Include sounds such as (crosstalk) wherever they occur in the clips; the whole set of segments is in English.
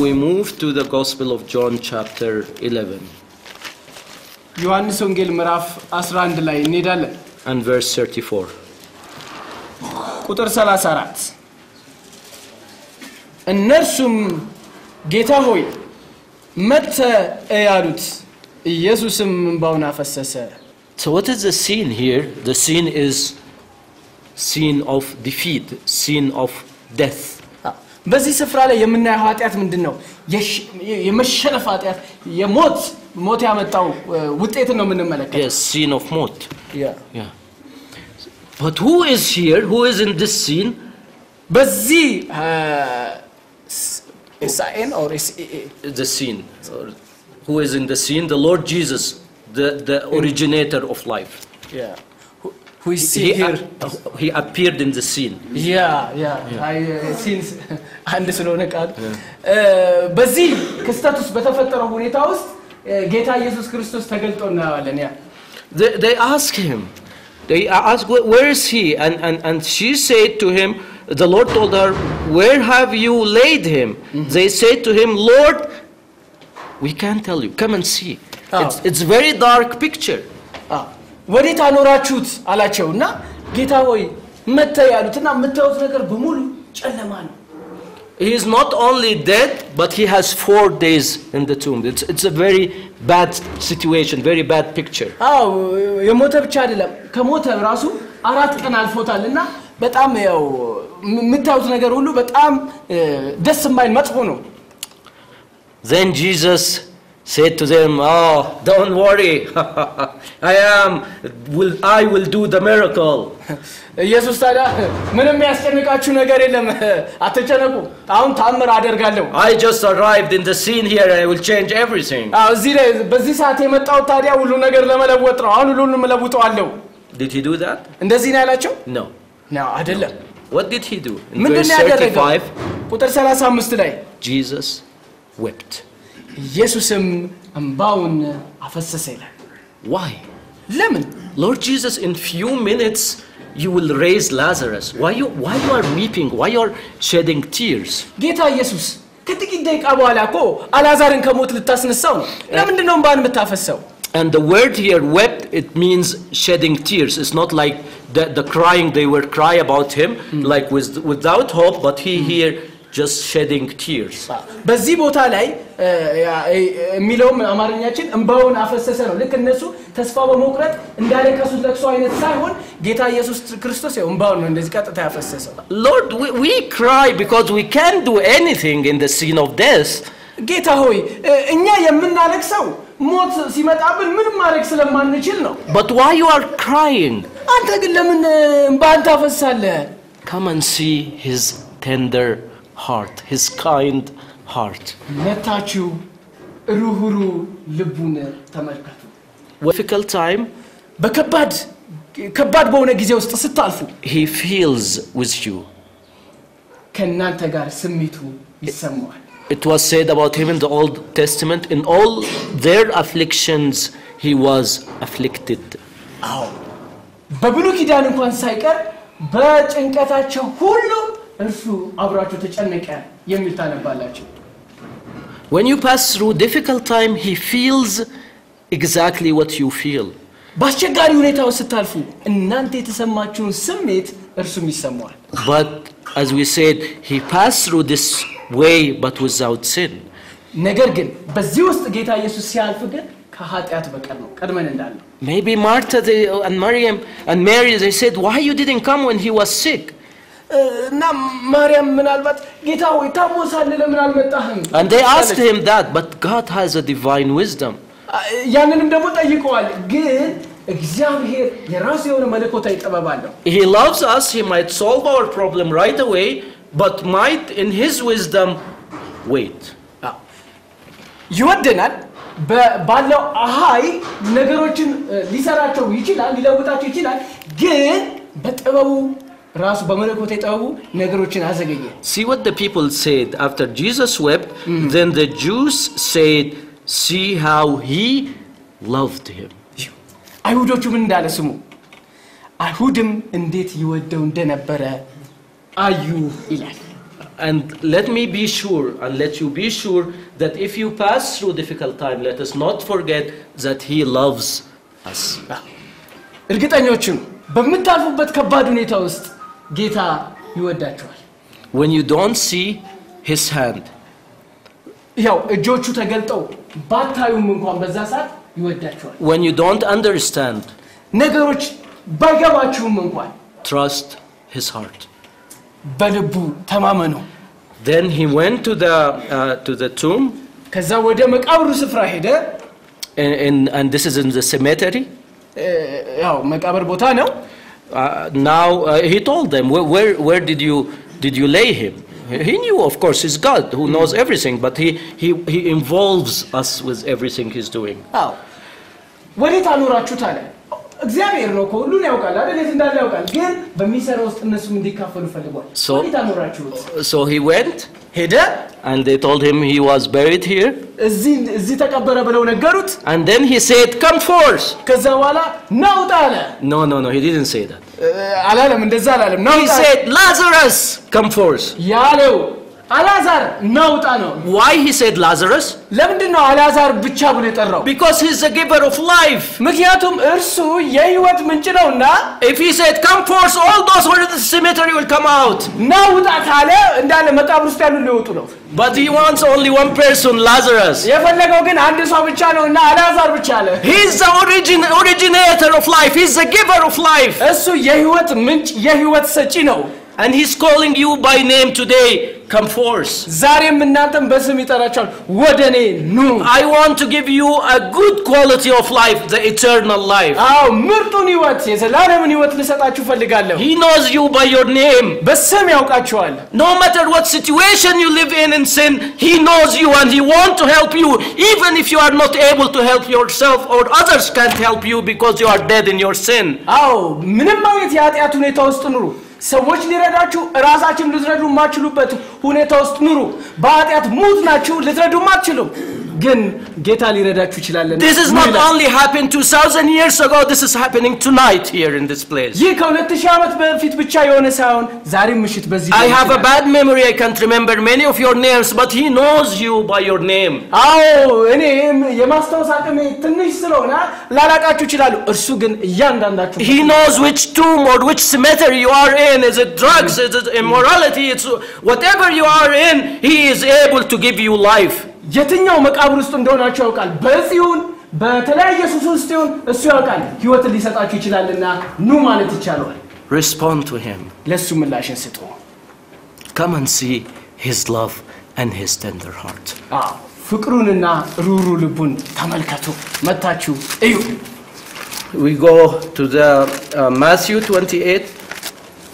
we move to the Gospel of John, chapter 11, ዮሐንስ ወንጌል ምዕራፍ 11 ላይ እንሄዳለን። and verse 34. ቁጥር 34 እነርሱም ጌታ ሆይ መጥተ ያሉት ኢየሱስም እንባውን አፈሰሰ። So, what is the scene here? The scene is scene of defeat, scene of death. በዚህ ስፍራ ላይ የምናየው ኃጢአት ምንድን ነው? የሽ- የመሸነፍ ኃጢአት፣ የሞት ሞት ያመጣው እ፣ ውጤትን ነው የምንመለከተው። Yes, scene of mort. ያ። Yeah. But who is here? Who is in this scene? በዚህ ኤስአኤን ኦር ኤስኤኤ The scene. Or Who is in the scene? The Lord Jesus, the, the originator of life. who is He, here he appeared in the scene. ያ ያ አይ ሲንስ (laughs) አንድ ስለሆነ ቃል እ፣ በዚህ ክስተት ውስጥ በተፈጠረው ሁኔታ ውስጥ እ፣ ጌታ ኢየሱስ ክርስቶስ ተገልጦ እናየዋለን። ያ They, they ask him, they ask, "Where- where is he? And, and, and she said to him, the Lord told her, where have you laid him? They said to him, Lord, we can't tell you, come and see. Oh. It's, it's very dark picture. አ፣ ወዴት አኖራችሁት አላቸው እና ጌታ ሆይ መጥተህ ያሉት እና የምታዩት ነገር በሙሉ ጨለማ ነው። He is not only dead, but he has four days in the tomb. It's, it's a very bad situation, very bad picture. አዎ የሞተ ብቻ አይደለም ከሞተ ራሱ አራት ቀን አልፎታል እና በጣም ያው የምታዩት ነገር ሁሉ በጣም ደስ የማይል መጥፎ ነው። Then Jesus said to them, Oh, don't worry. (laughs) I am, will, I will do the miracle. (laughs) ኢየሱስ ታዲያ (laughs) ምንም የሚያስጨንቃችሁ ነገር የለም፣ አትጨነቁ፣ አሁን ታምር አደርጋለሁ። I just arrived in the scene here and I will change everything. አዎ እዚህ ላይ በዚህ ሰዓት የመጣሁት ታዲያ ሁሉ ነገር ለመለወጥ ነው። አሁን ሁሉንም እለውጠዋለሁ። Did he do that? እንደዚህ ነው ያላቸው? No. ነው አይደለም። What did he do? In ምንድን verse ነው ያደረገው? 35, ቁጥር 35 ላይ Jesus wept. ኢየሱስም እንባውን አፈሰሰ ይላል። Why? ለምን? Lord Jesus, in few minutes you will raise Lazarus. Why you, why you are weeping? Why you are shedding tears? ጌታ ኢየሱስ ከጥቂት ደቂቃ በኋላ እኮ አልዓዛርን ከሞት ልታስነሳው ነው። ለምንድን ነው እንባን የምታፈሰው? And the word here, wept, it means shedding tears. It's not like the, the crying they were cry about him, like with, without hope, but he here just shedding tears. በዚህ ቦታ ላይ የሚለውም አማርኛችን እንባውን አፈሰሰ ነው። ልክ እነሱ ተስፋ በመቁረጥ እንዳለቀሱት ለቅሶ አይነት ሳይሆን ጌታ ኢየሱስ ክርስቶስ ያው እንባውን ነው እንደዚህ ቀጥታ ያፈሰሰው። Lord, we, cry because we can't do anything in the scene of death. ጌታ ሆይ እኛ የምናለቅሰው ሞት ሲመጣብን ምንም ማድረግ ስለማንችል ነው። But why you are crying? አንተ ግን ለምን እንባህን ታፈሳለህ? Come and see his tender heart, his kind heart. መታችሁ ሩህሩ ልቡን ተመልከቱ። Difficult time, በከባድ ከባድ በሆነ ጊዜ ውስጥ ስታልፉ he feels with you. ከእናንተ ጋር ስሜቱ ይሰማዋል። It was said about him in the Old Testament, in all their afflictions, he was afflicted. አዎ በብሉይ ኪዳን እንኳን ሳይቀር በጭንቀታቸው ሁሉ እርሱ አብሯቸው ተጨነቀ የሚል ታነባላችሁ። When you pass through difficult time, he feels exactly what you feel. በአስቸጋሪ ሁኔታ ውስጥ ስታልፉ እናንተ የተሰማችሁን ስሜት እርሱም ይሰማዋል። But as we said, he passed through this way but without sin. ነገር ግን በዚህ ውስጥ ጌታ ኢየሱስ ሲያልፍ ግን ከኃጢአት በቀር ነው። ቀድመን እንዳለው Maybe Martha they, and Maryam and Mary they said, "Why you didn't come when he was sick?" እና ማርያም ምናልባት ጌታ ሆይ ታሞ ሳለ ለምን አልመጣህም? አንድ አስክድ ሂም ዳት በት ጋድ ሃዝ አ ዲቫይን ዊዝደም። ያንንም ደግሞ ጠይቀዋል ግን እግዚአብሔር የራሱ የሆነ መለኮታዊ ጥበብ አለው። ሂ ሎቭስ አስ ሂ ማይት ሶልቭ አወር ፕሮብለም ራይት አዌይ በት ማይት ኢን ሂዝ ዊዝደም ዌይት። ይወደናል ባለው አሃይ ነገሮችን ሊሰራቸው ይችላል፣ ሊለውጣቸው ይችላል። ግን በጥበቡ ራሱ በመለኮታዊ ጥበቡ ነገሮችን አዘገየ። See what the people said after Jesus wept, then the Jews said, See how he loved him. አይሁዶቹ ምን እንዳለ ስሙ። አይሁድም እንዴት ይወደው እንደነበረ አዩ ይላል። And let me be sure, and let you be sure that if you pass through difficult time, let us not forget that He loves us. እርግጠኞቹ ነው በምታልፉበት ከባድ ሁኔታ ውስጥ ጌታ ይወዳቸዋል። When you don't see His hand, ያው እጆቹ ተገልጠው ባታዩም እንኳን በዛ ሰዓት ይወዳቸዋል። when you don't understand, ነገሮች ባይገባችሁም እንኳን trust His heart. በልቡ ተማመኑ። Then he went to the, uh, to the tomb, ከዛ ወደ መቃብሩ ስፍራ ሄደ። and, and, and this is in the cemetery. እ፣ ያው መቃብር ቦታ ነው። Uh, now uh, he told them, where, where, where did, you, did you lay him? He knew, of course, he's God who knows everything, but he, he, he involves us with everything he's doing. አዎ ወዴት አኖራችሁት አለ። እግዚአብሔር ነው እኮ ሁሉን ያውቃል አይደል? የት እንዳለ ያውቃል። ግን በሚሰራው ውስጥ እነሱም እንዲካፈሉ ፈልጓል። So- ወዴት አኖራችሁት? So he went, ሄደ። and they told him he was buried here. እዚህ እዚህ ተቀበረ ብለው ነገሩት። And then he said, Come forth. ከዛ በኋላ ናውጣ አለ። No, no, no, he didn't say that. እ፣ አላለም፣ እንደዛ አላለም። He ናውጣ said, Lazarus, come forth. ያለው አልዓዛር ናውጣ ነው። Why he said Lazarus? ለምንድን ነው አልዓዛር ብቻ ብሎ የጠራው? Because he's the giver of life. ምክንያቱም እርሱ የህይወት ምንጭ ነውና If he said, Come forth, all those who are in the cemetery will come out. ናውጣ ካለ እንዳለ መቃብር ውስጥ ያሉ ሊወጡ ነው። But he wants only one person, Lazarus. የፈለገው ግን አንድ ሰው ብቻ ነው እና አልዓዛር ብቻ አለ። He's the origin, originator of life. He's the giver of life. እሱ የህይወት ምንጭ የህይወት ሰጪ ነው። And he's calling you by name today. Come forth. ዛሬም እናንተም በስም ይጠራቸዋል። ወደ እኔ ኑ። I want to give you a good quality of life, the eternal life. አዎ ምርጡን ህይወት የዘላለምን ህይወት ልሰጣችሁ ፈልጋለሁ። He knows you by your name. በስም ያውቃቸዋል። No matter what situation you live in in sin, He knows you and He wants to help you, even if you are not able to help yourself or others can't help you because you are dead in your sin. አዎ ምንም አይነት የኃጢአት ሁኔታ ውስጥ ኑሩ። ሰዎች ሊረዳችሁ ራሳችን ልትረዱ የማትችሉበት ሁኔታ ውስጥ ኑሩ። በኃጢአት ሙት ናችሁ፣ ልትረዱም አትችሉም። ግን ጌታ ሊረዳችሁ ይችላለን። This is not only happened 2000 years ago, this is happening tonight here in this place. ይህ ከሁለት ሺህ ዓመት በፊት ብቻ የሆነ ሳይሆን ዛሬም ምሽት በዚህ I ሊሆን have a ይችላል። bad memory, I can't remember many of your names, but He knows you by your name. አዎ እኔ የማስታወስ አቅሜ ትንሽ ስለሆነ ላላቃችሁ ይችላሉ። እርሱ ግን እያንዳንዳችሁ He knows which tomb or which cemetery you are in. Is it drugs? Is it immorality? It's whatever you are in, He is able to give you life. የትኛው መቃብር ውስጥ እንደሆናችሁ ያውቃል። በዚሁን በተለያየ ሱስ ውስጥ ይሁን እሱ ያውቃል። ህይወትን ሊሰጣችሁ ይችላልና ኑ ማለት ይቻለዋል። Respond to Him. ለእሱ ምላሽን ስጡ። Come and see His love and His tender heart. አዎ ፍቅሩንና ሩሩ ልቡን ተመልከቱ። መታችሁ እዩ። We go to the uh, Matthew 28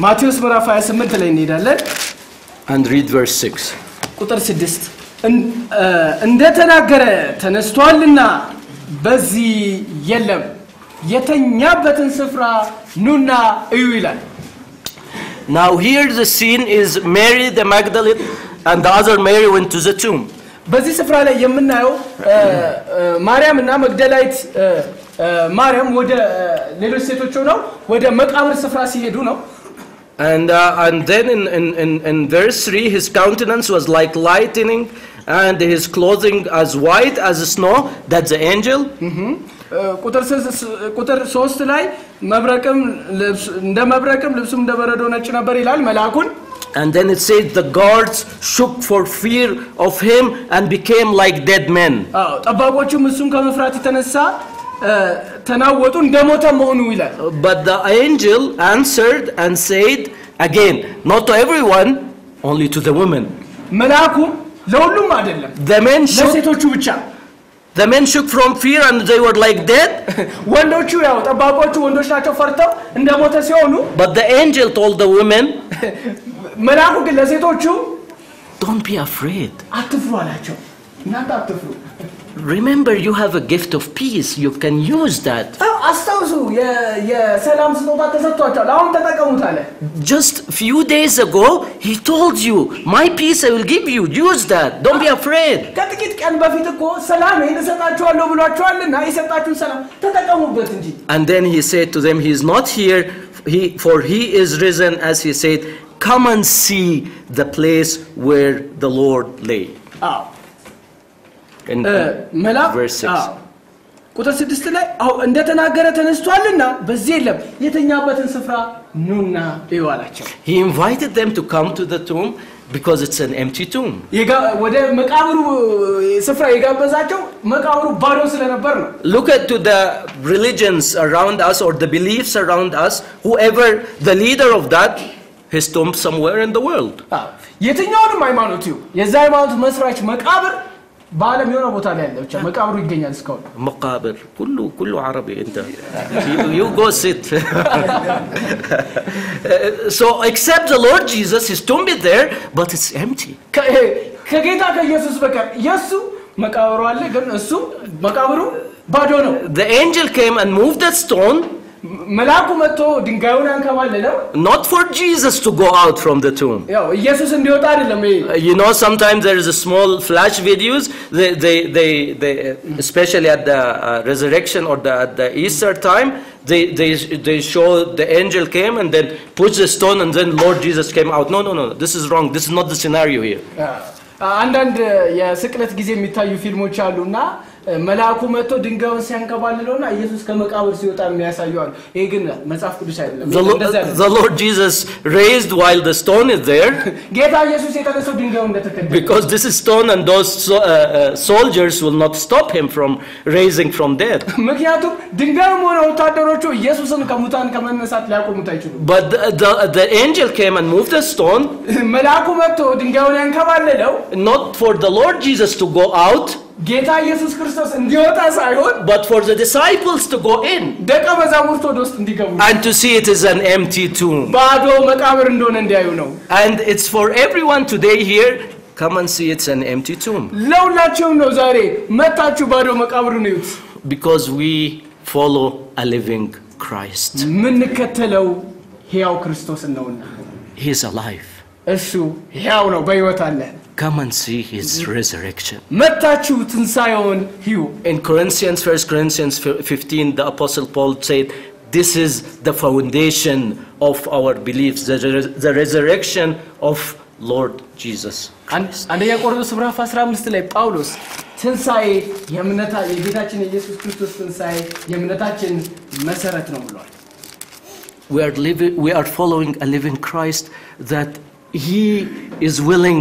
ማቴዎስ ምዕራፍ 28 ላይ እንሄዳለን። and read verse 6. ቁጥር ስድስት እን- እ፣ እንደተናገረ ተነስቷልና በዚህ የለም የተኛበትን ስፍራ ኑና እዩ ይላል። Now here the scene is Mary the Magdalene and the other Mary went to the tomb. በዚህ ስፍራ ላይ የምናየው እ፣ እ፣ ማርያም እና መግደላዊት እ፣ እ፣ ማርያም ወደ እ፣ ሌሎች ሴቶች ሆነው ወደ መቃብር ስፍራ ሲሄዱ ነው። And, uh, and then in, in, in, in verse 3, his countenance was like lightning and his clothing as white as snow. That's the angel. እ፣ ቁጥር ስስ- ቁጥር ሶስት ላይ መብረቅም ልብስ- እንደ መብረቅም ልብሱም እንደ በረዶ ነጭ ነበር ይላል መልአኩን And then it says the guards shook for fear of him and became like dead men. አዎ ጠባቆቹም እሱን ከመፍራት የተነሳ እ፣ ተናወጡ እንደሞተ መሆኑ ይላል። But the angel answered and said, again, not to everyone, only to the women. መልአኩም ለሁሉም አይደለም The men shook, ለሴቶቹ ብቻ። the men shook from fear and they were like dead. (laughs) ወንዶቹ ያው ጠባቆቹ ወንዶች ናቸው ፈርተው እንደሞተ ሲሆኑ፣ But the angel told the women, (laughs) መልአኩ ግን ለሴቶቹ don't be afraid. አትፍሩ አላቸው። እናንተ አትፍሩ። remember you have a gift of peace. You can use that. Just few days ago, he told you, my peace I will give you. Use that. Don't be afraid. And then he said to them, he is not here, he, for he is risen as he said, come and see the place where the Lord lay. Oh. In እ፣ መልአክ verse 6. አዎ፣ ቁጥር ስድስት ላይ አዎ እንደተናገረ ተነስቷልና በዚህ የለም የተኛበትን ስፍራ ኑና እዩ አላቸው። He invited them to come to the tomb because it's an empty tomb. የጋ- ወደ መቃብሩ ስፍራ የጋበዛቸው መቃብሩ ባዶ ስለነበር ነው። Look at to the religions around us or the beliefs around us. Whoever the leader of that, his tomb somewhere in the world. አዎ፣ የትኛውንም ሃይማኖት ይሁ የዛ ሃይማኖት መስራች መቃብር በዓለም የሆነ ቦታ ላይ ያለ ብቻ መቃብሩ ይገኛል። እስካሁን መቃብር ኩሉ ኩሉ ዓረቢ እንተ ዩ ጎ ሲት ሶ ኤክሰፕት ዘ ሎርድ ጂሰስ ኢዝ ቶምብ ዜር በት ኢትስ ኤምቲ ከጌታ ከኢየሱስ በቀር የእሱ መቃብሩ አለ፣ ግን እሱ መቃብሩ ባዶ ነው። The angel came and moved that stone መልአኩ መጥቶ ድንጋዩን አንከባለለው። not for Jesus to go out from the tomb ያው ኢየሱስ እንዲወጣ አይደለም ይሄ Uh, you know sometimes there is a small flash videos they, they, they, they especially at the uh, resurrection or the, at the easter time they, they, they show the angel came and then puts the stone and then lord jesus came out no no no this is wrong this is not the scenario here አንዳንድ የስቅለት ጊዜ የሚታዩ ፊልሞች አሉ እና መልአኩ መጥቶ ድንጋዩን ሲያንከባልለው እና ኢየሱስ ከመቃብር ሲወጣ የሚያሳዩ አሉ። ይሄ ግን መጽሐፍ ቅዱስ አይደለም። the, ይሄ Lo- እንደዛ አይደለም። the lord jesus raised while the stone is there (laughs) ጌታ ኢየሱስ የተነሳው ድንጋዩ እንደተከደነ because this is stone and those so, uh, uh, soldiers will not stop him from raising from death (laughs) ምክንያቱም ድንጋዩም ሆነ ወታደሮቹ ኢየሱስን ከሙታን ከመነሳት ሊያቆሙት አይችሉም። but the, the, the angel came and moved the stone መልአኩ መጥቶ ድንጋዩን ያንከባለለው not for the Lord Jesus to go out, ጌታ ኢየሱስ ክርስቶስ እንዲወጣ ሳይሆን but for the disciples to go in ደቀ መዛሙርት ወደ ውስጥ እንዲገቡ and to see it is an empty tomb. ባዶ መቃብር እንደሆነ እንዲያዩ ነው። And it's for everyone today here. Come and see it's an empty tomb ለሁላቸውም ነው ዛሬ መታችሁ ባዶ መቃብሩን እዩት። because we follow a living Christ. የምንከተለው ሕያው ክርስቶስን ነውና He is alive. እሱ ሕያው ነው፣ በሕይወት አለ። Come and see his resurrection. መታችሁ ትንሣኤውን ህዩ። In Corinthians, 1 Corinthians 15, the Apostle Paul said, This is the foundation of our beliefs, the, res- the resurrection of Lord Jesus. አን- አንደኛ ቆሮንቶስ ምዕራፍ 15 ላይ ጳውሎስ ትንሣኤ የእምነታ የጌታችን የኢየሱስ ክርስቶስ ትንሣኤ የእምነታችን መሰረት ነው ብሏል። We are, living, we are following a living Christ that He is willing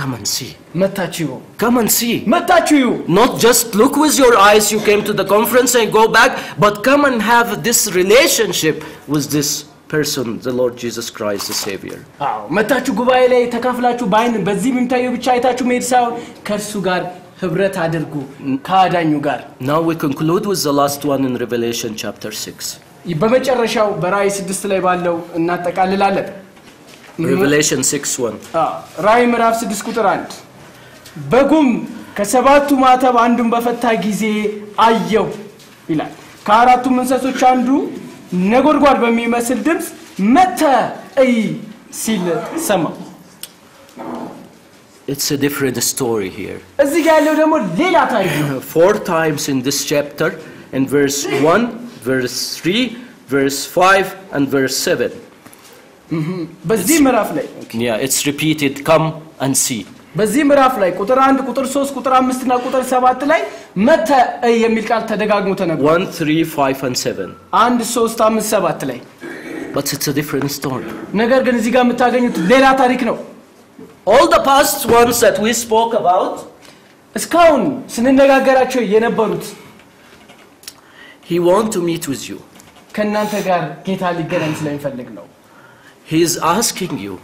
Come and see. መታችሁ Come and see. መታችሁ Not just look with your eyes, you came to the conference and go back, but come and have this relationship with this person, the Lord Jesus Christ, the Savior. አዎ መታችሁ ጉባኤ ላይ ተካፍላችሁ በአይን በዚህ የሚታየው ብቻ አይታችሁ መሄድ ሳይሆን ከእርሱ ጋር ህብረት አድርጉ ከአዳኙ ጋር። Now we conclude with the last one in Revelation chapter 6. በመጨረሻው በራእይ ስድስት ላይ ባለው እናጠቃልላለን። Revelation 6 1. አዎ፣ ራእይ ምዕራፍ ስድስት ቁጥር አንድ በጉም ከሰባቱ ማተብ አንዱን በፈታ ጊዜ አየሁ ይላል። ከአራቱም እንስሶች አንዱ ነጎድጓድ በሚመስል ድምፅ መተ እይ ሲል ሰማሁ። It's a different story here. (clears throat) እዚህ ጋር ያለው ደግሞ ሌላ ታሪክ ነው። Four times in this chapter, in verse 1, verse 3, verse 5, and verse 7. በዚህ ምዕራፍ ላይ Yeah, it's repeated come and see. በዚህ ምዕራፍ ላይ ቁጥር አንድ ቁጥር ሶስት ቁጥር አምስት እና ቁጥር ሰባት ላይ መተ እይ የሚል ቃል ተደጋግሞ ተነግሯል። 1, 3, 5, and 7. አንድ ሶስት አምስት ሰባት ላይ But it's a different story. ነገር ግን እዚህ ጋር የምታገኙት ሌላ ታሪክ ነው። All the past ones that we spoke about, እስካሁን ስንነጋገራቸው የነበሩት He wants to meet with you. ከእናንተ ጋር ጌታ ሊገናኝ ስለሚፈልግ ነው። He is asking you.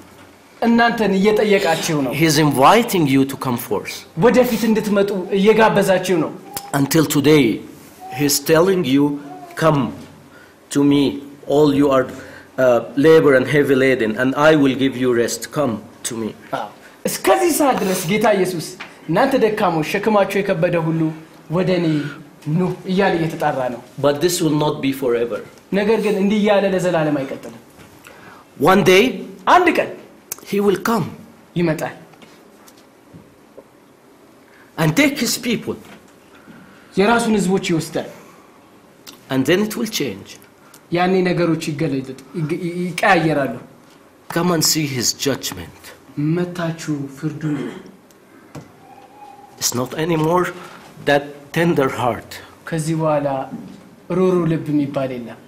እናንተን እየጠየቃችሁ ነው። He is inviting you to come forth. ወደፊት እንድትመጡ እየጋበዛችሁ ነው። Until today, He is telling you, Come to me, all you are uh, labor and heavy laden, and I will give you rest. Come to me. አዎ፣ እስከዚህ ሰዓት ድረስ ጌታ ኢየሱስ እናንተ ደካሞች ሸክማችሁ የከበደ ሁሉ ወደ እኔ ኑ እያለ እየተጣራ ነው። But this will not be forever. ነገር ግን እንዲህ እያለ ለዘላለም አይቀጥልም። One day, አንድ ቀን he will come ይመጣል and take his people, የራሱን ህዝቦች ይወስዳል። and then it will change. ያኔ ነገሮች ይገለጥ ይግ- ይቀያየራሉ። Come and see his judgment. መታችሁ ፍርዱን It's not anymore that tender heart, ከዚህ በኋላ ሩሩ ልብ የሚባል የለም።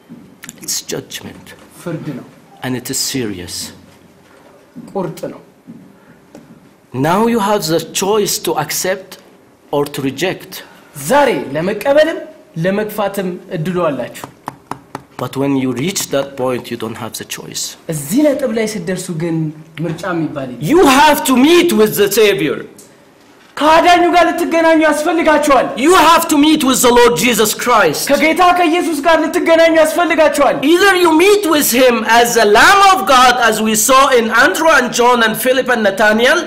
it's judgment, ፍርድ ነው፣ and it is serious. Now you have the choice to accept or to reject. But when you reach that point, you don't have the choice. You have to meet with the Savior. ከአዳኙ ጋር ልትገናኙ ያስፈልጋቸዋል። You have to meet with the Lord Jesus Christ. ከጌታ ከኢየሱስ ጋር ልትገናኙ ያስፈልጋቸዋል። Either you meet with him as the Lamb of God, as we saw in Andrew and John and Philip and Nathaniel,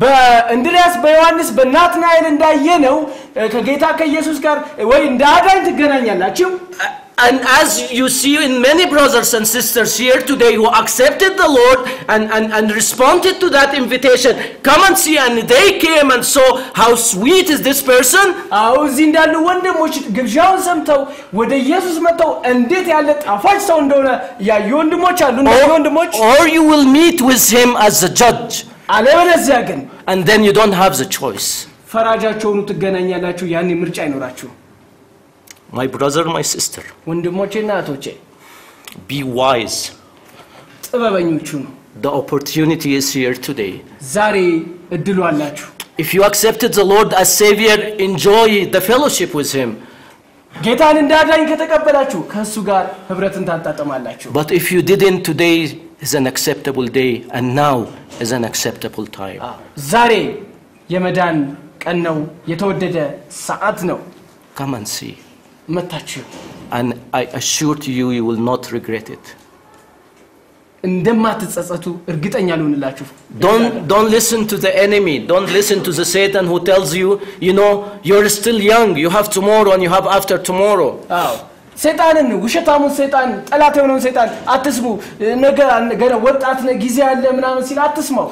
በእንድሪያስ በዮሐንስ በናትናኤል እንዳየነው እ፣ ከጌታ ከኢየሱስ ጋር ወይ እንደ አዳኝ ትገናኛላችሁ and as you see in many brothers and sisters here today who accepted the Lord and, and, and responded to that invitation, come and see, and they came and saw how sweet is this person. አዎ እዚህ እንዳሉ ወንድሞች ግብዣውን ሰምተው ወደ ኢየሱስ መጥተው እንዴት ያለ ጣፋጭ ሰው እንደሆነ ያዩ ወንድሞች አሉ። እነዚህ ወንድሞች Or, or you will meet with him as the judge, አለበለዚያ ግን and then you don't have the choice. ፈራጃቸውኑ ትገናኛላችሁ። ያኔ ምርጫ አይኖራችሁ። My brother, my sister, ወንድሞቼና እህቶቼ be wise. ጥበበኞቹ ነው። The opportunity is here today. ዛሬ እድሉ አላችሁ። If you accepted the Lord as Savior, enjoy the fellowship with Him. ጌታን እንደ አዳኝ ከተቀበላችሁ ከእሱ ጋር ህብረትን ታጣጥማላችሁ። But if you didn't, today is an acceptable day, and now is an acceptable time. ዛሬ የመዳን ቀን ነው። የተወደደ ሰዓት ነው። Come and see. መታችሁ And I assure to you, you will not regret it. እንደማትጸጸቱ እርግጠኛ ልሆንላችሁ። Don't, don't listen to the enemy. Don't listen to the Satan who tells you, you know, you're still young, you have tomorrow and you have after tomorrow. አዎ ሰይጣንን ውሸታሙን ሰይጣን ጠላት የሆነውን ሰይጣን አትስሙ። ነገ ገና ወጣት ነህ ጊዜ አለ ምናምን ሲል አትስማው።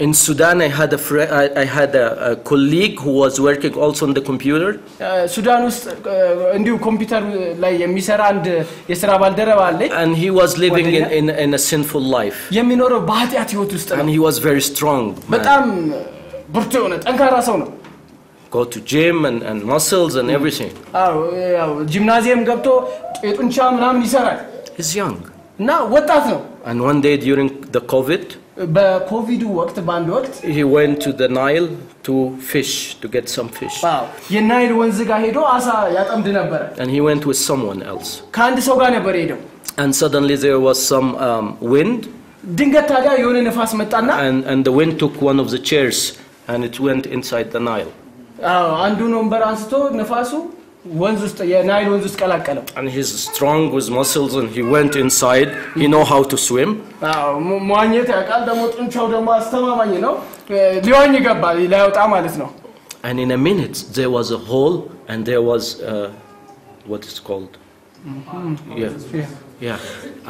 In Sudan, I had a, fri I, I had a, a colleague who was working also on the computer. እ፣ ሱዳን ውስጥ እ፣ እንዲሁ ኮምፒውተር ላይ የሚሰራ አንድ የስራ ባልደረባ አለኝ። And he was living in, What in, in a sinful life. የሚኖረው በኃጢአት ህይወት ውስጥ ነው። And he was very strong. man. በጣም ብርቱ የሆነ ጠንካራ ሰው ነው። Go to gym and, and muscles and everything. አዎ ያው ጂምናዚየም ገብቶ የጡንቻ ምናምን ይሰራል He's young. እና ወጣት ነው። And one day during the COVID, በኮቪዱ ወቅት በአንድ ወቅት he went to the Nile to fish, to get some fish. አዎ የናይል ወንዝ ጋር ሄዶ አሳ ያጠምድ ነበረ። And he went with someone else. ከአንድ ሰው ጋር ነበር ሄደው። And suddenly there was some um, wind, ድንገት ታዲያ የሆነ ነፋስ መጣና and, and the wind took one of the chairs and it went inside the Nile. አዎ አንዱን ወንበር አንስቶ ነፋሱ ወንዝ ውስጥ የናይል ወንዝ ውስጥ ቀላቀለው። And he's strong with muscles and he went inside. He know how to swim. አዎ ሙ- መዋኘት ያውቃል። ደግሞ ጡንቻው ደግሞ አስተማማኝ ነው። እ፣ ሊዋኝ ገባ ላይወጣ ማለት ነው። And in a minute there was a hole and there was uh, what is called? Yeah. Yeah.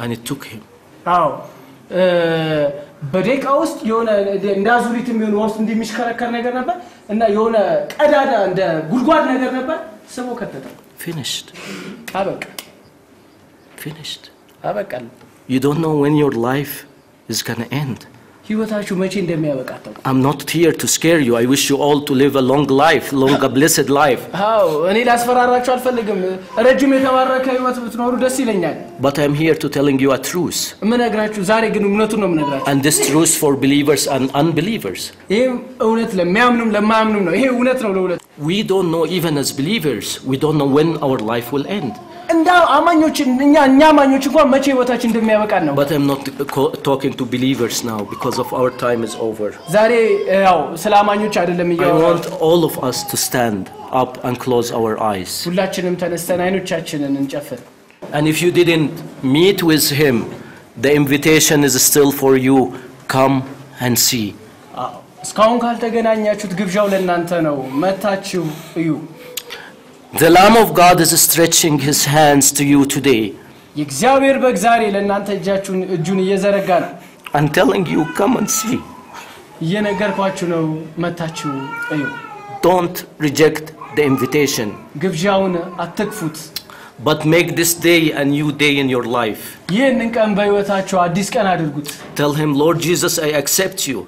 And it took him. አዎ እ፣ በደቂቃ ውስጥ የሆነ እንደ አዙሪት የሚሆን ውሃ ውስጥ እንደሚሽከረከር ነገር ነበር እና የሆነ ቀዳዳ እንደ ጉድጓድ ነገር ነበር። ስቦ ከተተ። Finished. አበቃ Finished. አበቃል። You don't know when your life is going to end. ህይወታችሁ መቼ እንደሚያበቃ አታውቁም። I'm not here to scare you. I wish you all to live a long life, long, a blessed life. አዎ እኔ ላስፈራራችሁ አልፈልግም። ረጅም የተባረከ ህይወት ብትኖሩ ደስ ይለኛል። But I'm here to telling you a truth. የምነግራችሁ ዛሬ ግን እውነቱን ነው የምነግራችሁ። And this truth for believers and unbelievers. ይህም እውነት ለሚያምኑም ለማያምኑም ነው። ይሄ እውነት ነው ለሁለት We don't know, even as believers, we don't know when our life will end. እንደ አማኞች እኛ እኛ አማኞች እንኳን መቼ ህይወታችን እንደሚያበቃን ነው። But I'm not co- talking to believers now because of our time is over. ዛሬ ያው ስለ አማኞች አይደለም I እያወራን want all of us to stand up and close our eyes. ሁላችንም ተነስተን አይኖቻችንን እንጨፍር። And if you didn't meet with him, the invitation is still for you. Come and see. አዎ፣ እስካሁን ካልተገናኛችሁት ግብዣው ለእናንተ ነው። መታችሁ እዩ። The Lamb of God is stretching his hands to you today የእግዚአብሔር በግ ዛሬ ለእናንተ እጃችሁን እጁን እየዘረጋ ነው። and telling you, Come and see. እየነገርኳችሁ ነው። መታችሁ እዩ። Don't reject the invitation, ግብዣውን አትግፉት። but make this day a new day in your life. ይህንን ቀን በሕይወታችሁ አዲስ ቀን አድርጉት። Tell him, Lord Jesus, I accept you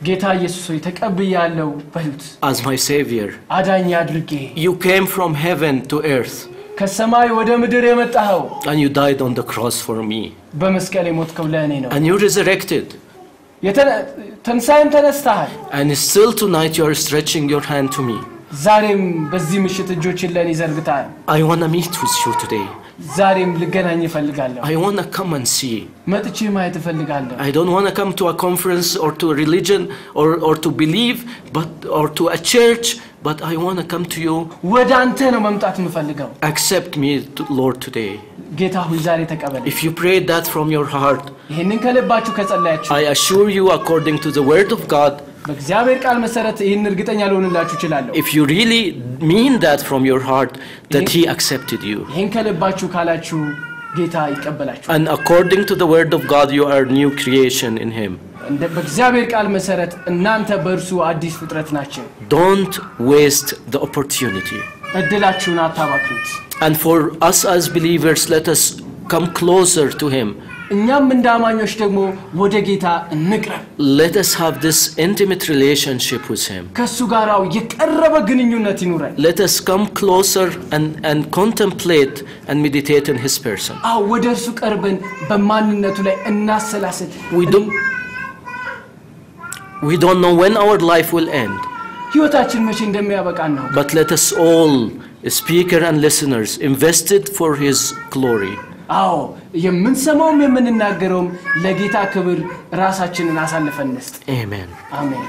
ጌታ ኢየሱስ ሆይ ተቀብያለሁ በሉት። as my Savior. አዳኝ አድርጌ You came from heaven to earth ከሰማይ ወደ ምድር የመጣኸው and you died on the cross for me. በመስቀል የሞትከው ለእኔ ነው። And you resurrected. የተነ- ትንሣኤም ተነስተሃል። And still tonight you are stretching your hand to me. ዛሬም በዚህ ምሽት እጆችን ለእኔ ዘርግተሃል። I want to meet with you today. ዛሬም ልገናኝ እፈልጋለሁ። I want to come and see. መጥቼ ማየት እፈልጋለሁ። I don't want to come to a conference or to a religion or, or to believe but or to a church, but I want to come to you. ወደ አንተ ነው መምጣት የምፈልገው። Accept me, to, Lord, today. ጌታ ሆይ ዛሬ ተቀበል። If you prayed that from your heart, ይህንን ከልባችሁ ከጸለያችሁ I assure you, according to the word of God, በእግዚአብሔር ቃል መሰረት ይህን እርግጠኛ ልሆንላችሁ እችላለሁ። if you really mean that from your heart, that He accepted you. ይህን ከልባችሁ ካላችሁ ጌታ ይቀበላችሁ። And according to the word of God, you are new creation in Him. እንደ በእግዚአብሔር ቃል መሰረት እናንተ በእርሱ አዲስ ፍጥረት ናቸው። Don't waste the opportunity. እድላችሁን አታባክኑት። And for us as believers, let us come closer to Him. Let us have this intimate relationship with Him. Let us come closer and, and contemplate and meditate on His person. We don't, we don't know when our life will end. But let us all, speaker and listeners, invested for His glory. አዎ የምንሰማውም የምንናገረውም ለጌታ ክብር ራሳችንን አሳልፈን እንስጥ። Amen. አሜን።